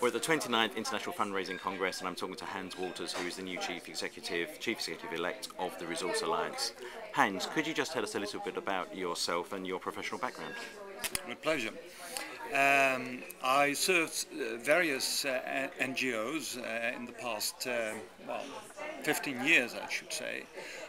We're at the 29th International Fundraising Congress, and I'm talking to Hans Wolters, who is the new Chief Executive, Chief Executive elect of the Resource Alliance. Hans, could you just tell us a little bit about yourself and your professional background? With pleasure. Um, I served uh, various uh, NGOs uh, in the past, uh, well, 15 years, I should say.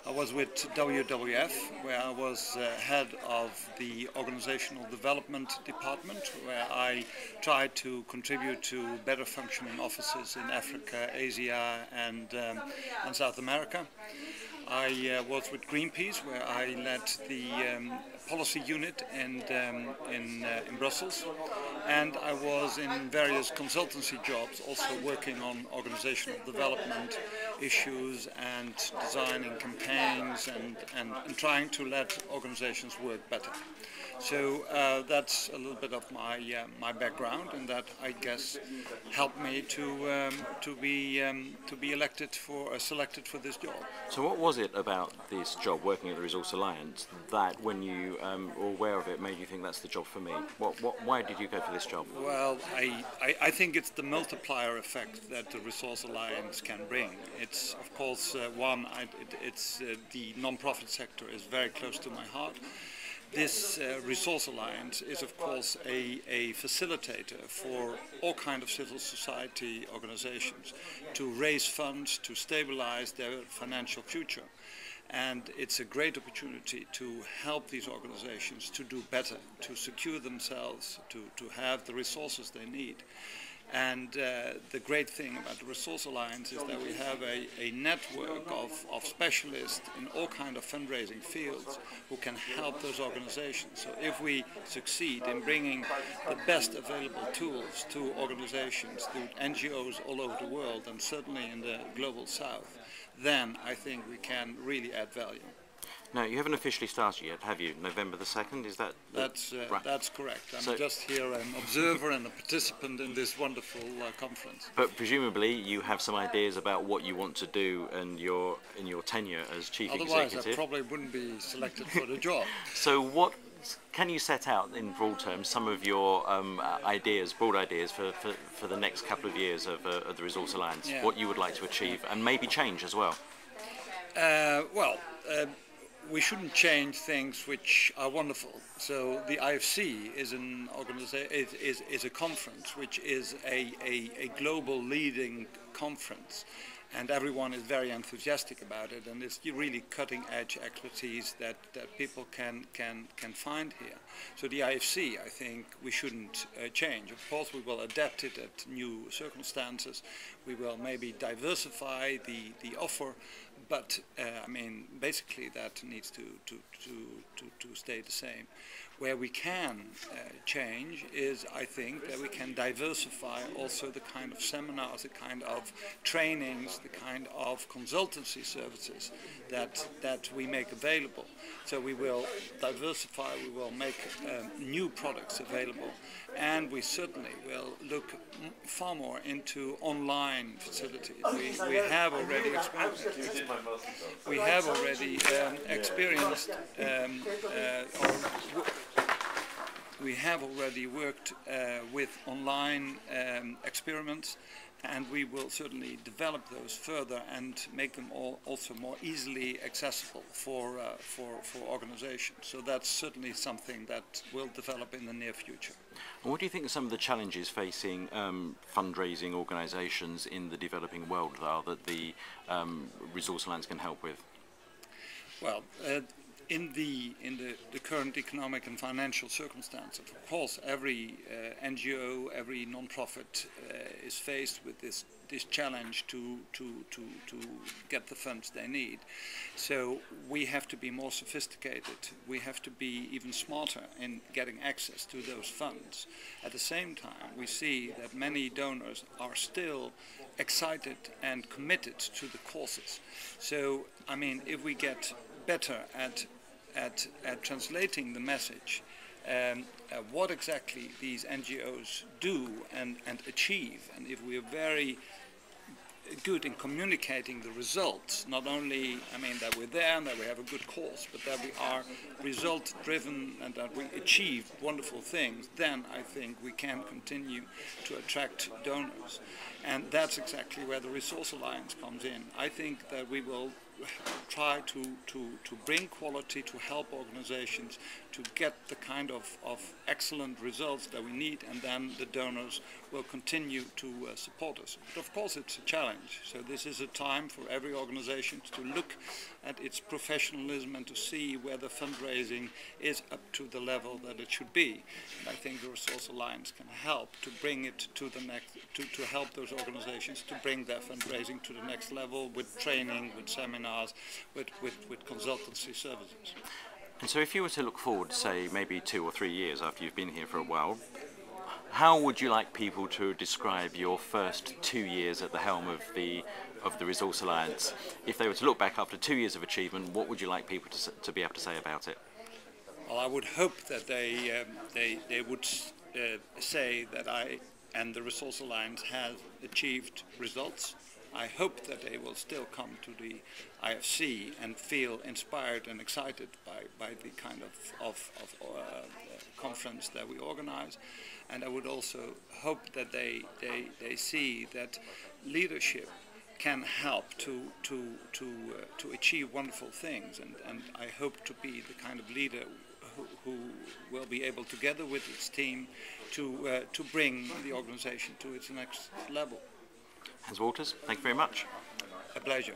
I was with WWF, where I was uh, head of the organizational development department, where I tried to contribute to better functioning offices in Africa, Asia, and, um, and South America. I uh, was with Greenpeace, where I led the um, policy unit and, um, in, uh, in Brussels. And I was in various consultancy jobs, also working on organizational development issues and designing campaigns and, and, and trying to let organizations work better. So uh, that's a little bit of my uh, my background, and that I guess helped me to um, to be um, to be elected for uh, selected for this job. So what was it about this job, working at the Resource Alliance, that when you um, were aware of it, made you think that's the job for me? What, what why did you go for this job? Well, I, I, I think it's the multiplier effect that the Resource Alliance can bring. It's of course uh, one. I, it, it's uh, the non-profit sector is very close to my heart. This uh, Resource Alliance is of course a, a facilitator for all kind of civil society organizations to raise funds to stabilize their financial future. And it's a great opportunity to help these organizations to do better, to secure themselves, to, to have the resources they need. And uh, the great thing about the Resource Alliance is that we have a, a network of, of specialists in all kind of fundraising fields who can help those organizations. So if we succeed in bringing the best available tools to organizations, to NGOs all over the world, and certainly in the global south, then I think we can really add value. No, you haven't officially started yet, have you? November the 2nd, is that? That's, uh, right. that's correct. I'm So- just here an observer and a participant in this wonderful uh, conference. But presumably you have some ideas about what you want to do and your in your tenure as chief Otherwise, I executive. probably wouldn't be selected for the job. So what can you set out in broad terms some of your um, ideas, broad ideas for, for, for the next couple of years of, uh, of the Resource Alliance? Yeah. What you would like to achieve and maybe change as well? Uh, well, uh, we shouldn't change things which are wonderful. So the IFC is an organization, is, is, is a conference which is a, a, a global leading conference. And everyone is very enthusiastic about it, and it's really cutting-edge expertise that, that people can, can, can find here. So the IFC, I think, we shouldn't uh, change. Of course, we will adapt it at new circumstances. We will maybe diversify the, the offer, but uh, I mean, basically that needs to, to, to, to, to stay the same. Where we can uh, change is, I think, that we can diversify also the kind of seminars, the kind of trainings, the kind of consultancy services that, that we make available. So we will diversify, we will make um, new products available, and we certainly will look far more into online facilities. We, we have already experienced, we have already um, experienced um, uh, we have already worked uh, with online um, experiments and we will certainly develop those further and make them all also more easily accessible for, uh, for, for organizations. So that's certainly something that will develop in the near future. What do you think are some of the challenges facing um, fundraising organisations in the developing world are that the um, Resource Alliance can help with? Well, uh, in the in the, the current economic and financial circumstances, of course, every uh, NGO, every non-profit uh, is faced with this this challenge to to to to get the funds they need. So we have to be more sophisticated. We have to be even smarter in getting access to those funds. At the same time, we see that many donors are still excited and committed to the causes. So I mean, if we get better at at, at translating the message, um, uh, what exactly these NGOs do and, and achieve. And if we are very good in communicating the results. Not only, I mean, that we're there and that we have a good course, but that we are result driven and that we achieve wonderful things, then I think we can continue to attract donors. And that's exactly where the Resource Alliance comes in. I think that we will try to, to, to bring quality to help organizations to get the kind of, of excellent results that we need and then the donors will continue to uh, support us. But of course it's a challenge. So this is a time for every organization to look at its professionalism and to see whether fundraising is up to the level that it should be. And I think the Resource Alliance can help to bring it to the next, to, to help those organizations to bring their fundraising to the next level with training, with seminars, with, with, with consultancy services. And so if you were to look forward, say, maybe two or three years after you've been here for a while, how would you like people to describe your first two years at the helm of the of the Resource Alliance? If they were to look back after two years of achievement, what would you like people to, to be able to say about it? Well, I would hope that they um, they they would uh, say that I and the Resource Alliance have achieved results. I hope that they will still come to the IFC and feel inspired and excited by, by the kind of, of, of uh, conference that we organize. And I would also hope that they, they, they see that leadership can help to, to, to, uh, to achieve wonderful things. And, and I hope to be the kind of leader who, who will be able, together with its team, to, uh, to bring the organization to its next level. Hans Wolters, thank you very much. A pleasure.